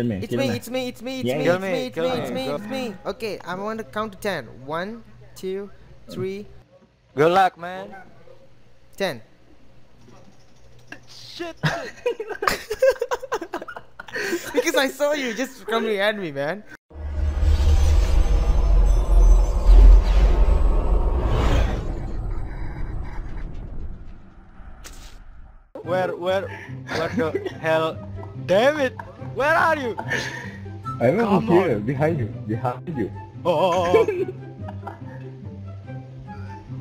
Kill me, It's kill me, me. it's me, it's me, it's Yeah, me, kill it's me, me, it's kill me, me, it's me, it's me. Okay, I want to count to ten. One, two, three, Good luck, man. ten. Shit. because I saw you just coming at me, man. Where, where, what the hell? Damn it! Where are you? I'm Come over here, behind you, behind you. Oh, oh, oh,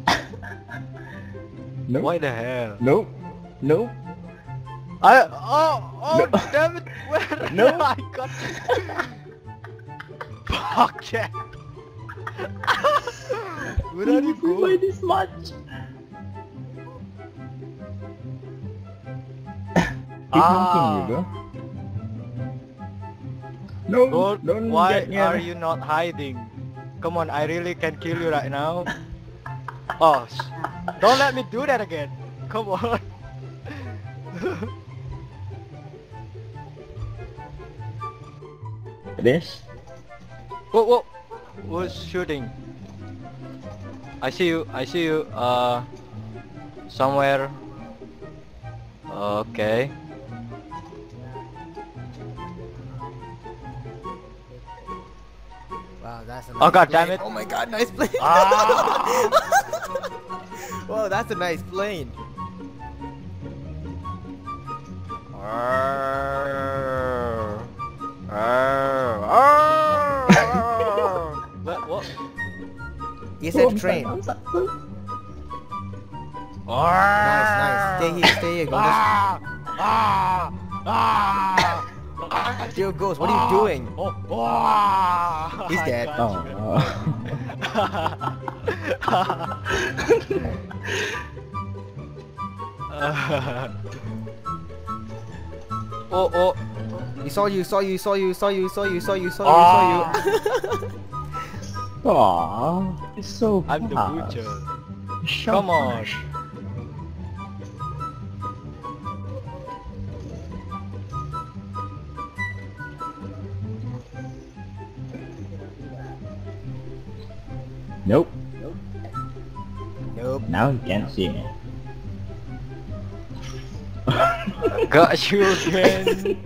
oh. Nope, why the hell? nope, nope. I, oh, oh, No. damn it! Where? No. I got Fuck yeah! Where are you Why going? this much? Keep ah. knocking you, bro. No, Don't, don't why get near are you not hiding? Come on, I really can kill you right now. Oh, sh- don't let me do that again. Come on. This? Whoa, whoa. Who's shooting? I see you. I see you. Uh, somewhere. Okay. Oh, God plane. damn it. Oh my god, nice plane. Ah! Whoa, that's a nice plane. Arr. Arr. Arr. What? What? You Oh, said train. stuck, Nice, nice. Stay here, stay here. Go this Ah! Ah! Ah! Still ghost, what are you doing? Oh, ah! He's dead. Oh, oh, oh. He saw you, saw you, saw you, saw you, saw you, saw you, saw you, Ah. saw you. Aw, it's so I'm the butcher. Come on. Nope. nope. Now you can't see me. Got you again.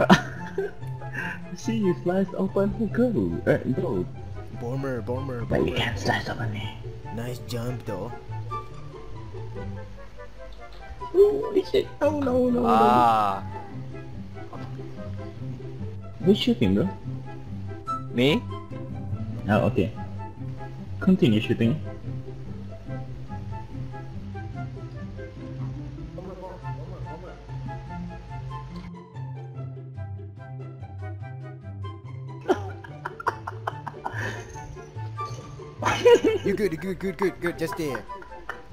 see you slice open the gold. Uh, gold. Bomber, bomber, But you can't slice open me. Nice jump though. Oh, is it? Oh no no no. ah, Who's shooting, bro? me? Oh, okay. Continue shooting. You good, you good, good, good, good. Just there.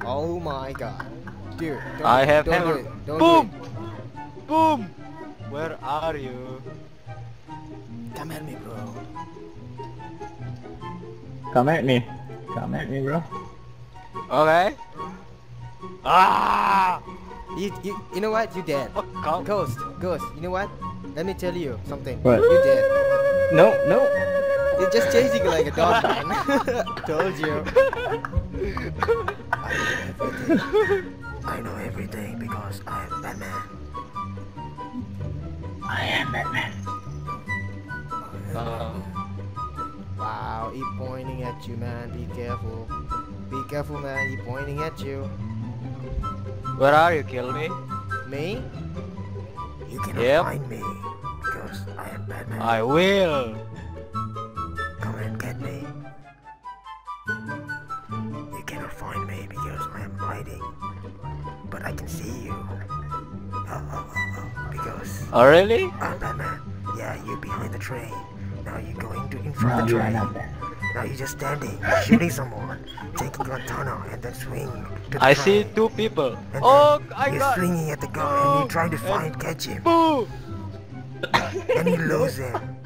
Oh my god. Dude, don't, I have don't hammer. Do it. Don't Boom! do Boom! Where are you? Come at me. Come at me, bro. Okay. Ah! You, you, you know what? You dead. Fuck, come. Ghost, ghost. You know what? Let me tell you something. What? You dead. No, no. You're just chasing like a dog, man. Told you. I know everything because I am Batman. I am Batman. Uh, Wow, he pointing at you, man. Be careful. Be careful, man. He's pointing at you. where are you? Kill me? Me? You cannot Yep. find me because I am Batman. I will. Come and get me. You cannot find me because I am hiding. But I can see you. because Oh, really? I'm Batman. Yeah, you're behind the train. Now you're going to in No, front of the you are train. Not Batman. Now you're just standing, shooting someone, taking a tunnel, and then swing to the I see two people. And Oh, then I you're got. swinging at the gun and Oh, you're trying to oh, find catch him. Boo! and you lose him.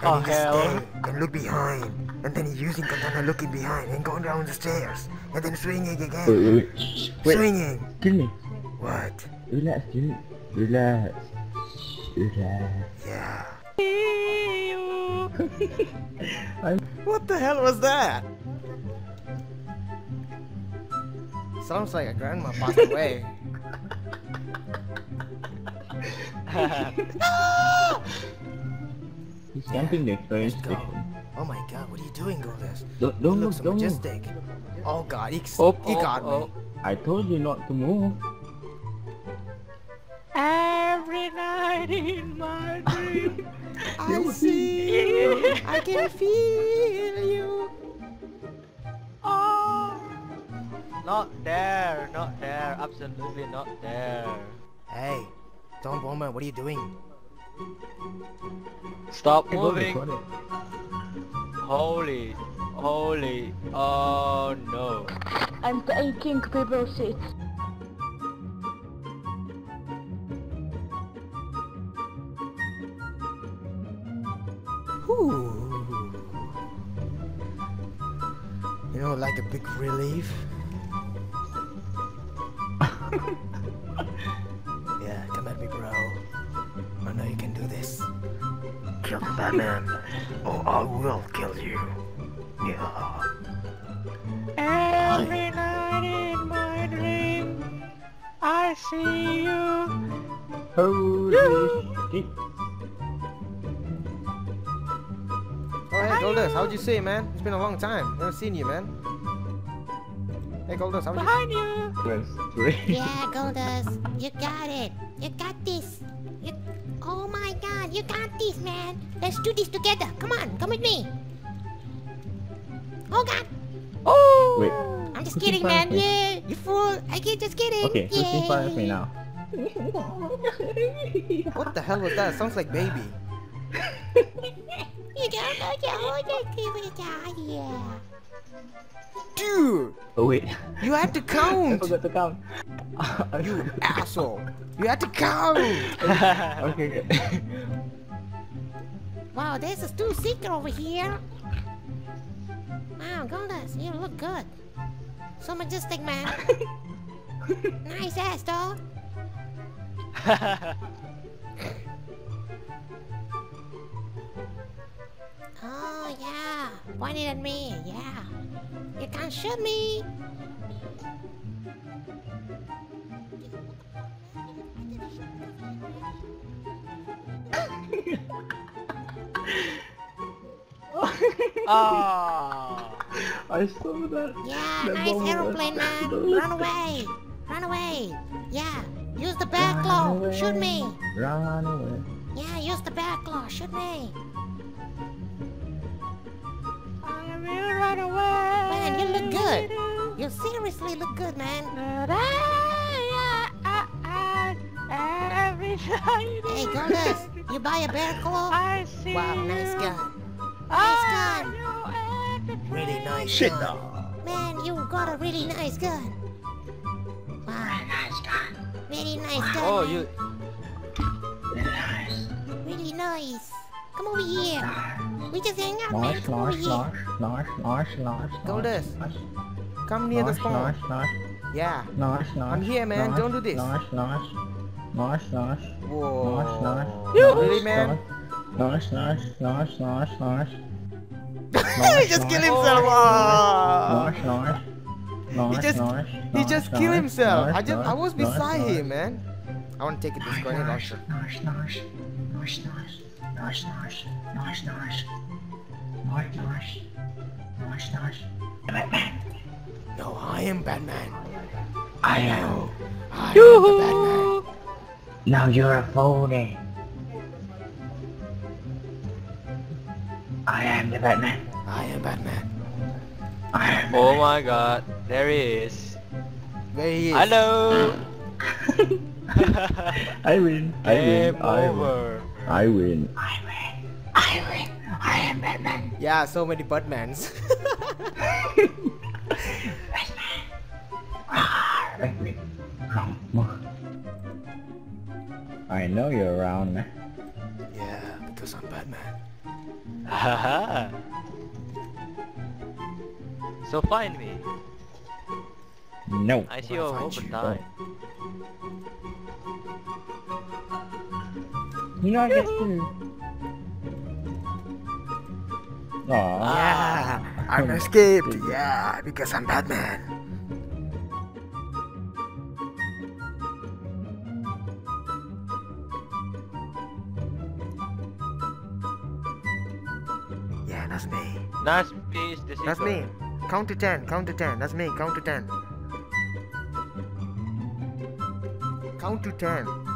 And Oh, you just hell. stay and look behind. And then you're using katana looking behind and going down the stairs. And then swinging again. wait, wait. Wait, Swinging. kill me. What? Relax, dude. Relax. should have. Yeah. I'm What the hell was that? Sounds like a grandma passed away. he's jumping the train Let's go. Oh my god, what are you doing, Goldust? Don't, You don't look move, so don't move. majestic. Oh god, he, Oh, he oh, got oh. me. I told you not to move. Every night in my dream. I see you. I can feel you. Oh. Not there, not there, absolutely not there. Hey, Don Bowman, what are you doing? Stop Hey, moving. record it. Holy, holy, oh no. I'm taking people seat. Ooh. You know, like a big relief. yeah, come at me, bro. I know you can do this. Kill the Batman, or I will kill you. Yeah. Every night in my dream, I see you. Holy Goldust, how'd you say, man? It's been a long time. Never seen you, man. Hey, Goldust, how'd you Behind you. That's great. Yeah, Goldust, you got it. You got this. You... Oh my god, you got this, man. Let's do this together. Come on, come with me. Oh god, Oh. Wait. I'm just Who's kidding, man. me? Yeah, you fool. I can't just kidding. Okay, who's in front of me now? What the hell was that? Sounds like baby. You don't know your own activity. Yeah. Dude, Oh wait. you had to count! I forgot to count. You asshole. You had to count. okay, okay. Wow, there's a two seeker over here. Wow, Goldust, you look good. So majestic, man. nice ass, though. Oh, yeah. Pointing at me. Yeah. You can't shoot me. Ah. I saw that. Yeah, That nice aeroplane, man. Run away. Run away. Yeah. Use the back claw. Shoot me. Run away. Yeah, use the back claw. Shoot me. Will run away. Man, you look good. You seriously look good, man. Every night. Hey, Goldust, you buy a bear claw? I see Wow, nice you. gun. Nice gun. Really nice. Shit, gun. no. Man, you got a really nice gun. Wow. nice gun. Really nice gun. Oh, man. you. Really nice. Come over here. We just hang out, man. Come over here. Marsh, Marsh, Marsh, Marsh, Don't this. Come near the spawn. Marsh, Marsh. Yeah. Marsh, Marsh. I'm here, man. Don't do this. Marsh, Marsh. Marsh, Marsh. Whoa. Marsh, Marsh. Really, man? Marsh, Marsh, Marsh, Marsh, Marsh. he just killed himself. Marsh, Marsh. He just, he just killed himself. I just, I was beside him, man. I want to take it this corner, actually. Marsh, Marsh, Marsh, nice, nice, nice, nice, nice, nice, nice, nice. Batman, No, I am Batman. I am. I am the Batman. Now you're a phony. I am the Batman. I am Batman. I am. Oh my god, there he is. There he is? Hello. I win. I win. Game I win. over. I win. I win. I win. I am Batman. Yeah, so many Batmans. I win. I know you're around, man. yeah, because I'm Batman. Haha. so find me. No. I see you Wanna all you. time. You know I get too. Aww. Yeah, I'm escaped. Yeah, because I'm Batman. Yeah, that's me. Nasby is That's me. Count to ten. Count to ten. That's me. Count to ten. Count to ten.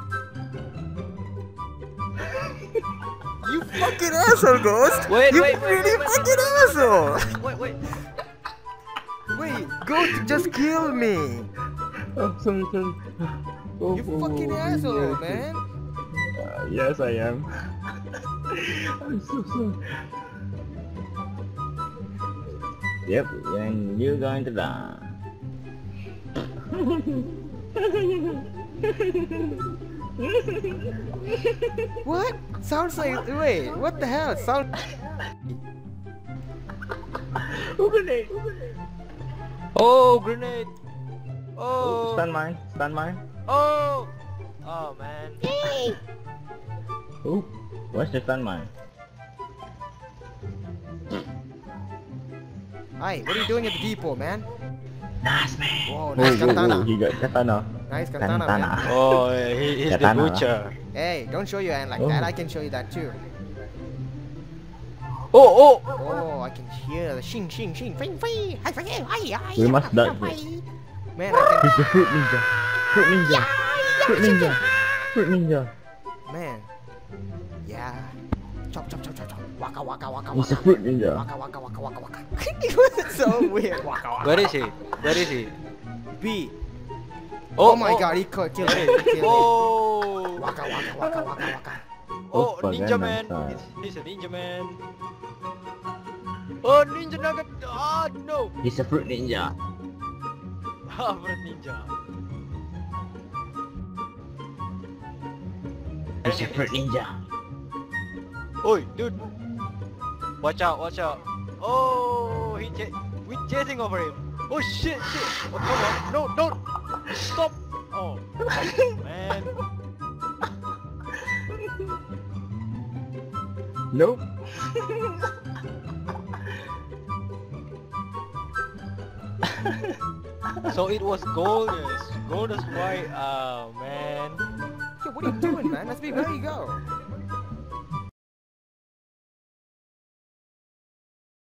You fucking asshole, Ghost! Wait, you wait, wait, really wait, wait, fucking asshole! Wait, wait. Wait, Ghost just kill me! Oh, sorry, sorry. Oh, You oh, fucking oh, asshole, yes, man! Uh, yes, I am. I'm so sorry. Yep, and you're going to die. What? Sounds like wait, what the hell? Sound Oh, grenade. Oh, Oh. stun mine, stun mine. Oh. Oh man. Hey! Oh, where's the stun mine? Hi, what are you doing at the depot, man? Nice man. Whoa, nice katana. he got katana. Nice mm, katana, Katana. man. Oh, yeah, he, he's the butcher. Hey, don't show your hand like Oh. that. I can show you that too. Oh, oh. Oh, I can hear the shing shing shing fing fing. Hi, fing, hi, hi, We must hi, dodge Man, I He's the fruit ninja. Fruit ninja. Fruit ninja. Fruit ninja. Man. Yeah. Chop chop chop chop chop. Waka waka waka waka. He's a waka. fruit ninja. Waka waka waka waka waka. it was so weird. Waka waka. Where is he? Where is he? B. Oh, Oh, my god, he could kill me. He killed me. Oh. Waka waka waka waka waka. Oh, Oppa ninja man. He's, he's a ninja man. Oh, ninja nugget. Ah, no. He's a fruit ninja. Ah, fruit ninja. He's a fruit ninja. Oi, dude. Watch out, watch out. Oh, he ch we chasing over him. Oh shit, shit. Oh, come on. No, don't. Stop. Oh, man. Nope. So it was Goldust. Goldust white. Oh, uh, man. Yo, what are you doing, man? Let's be. Where you go?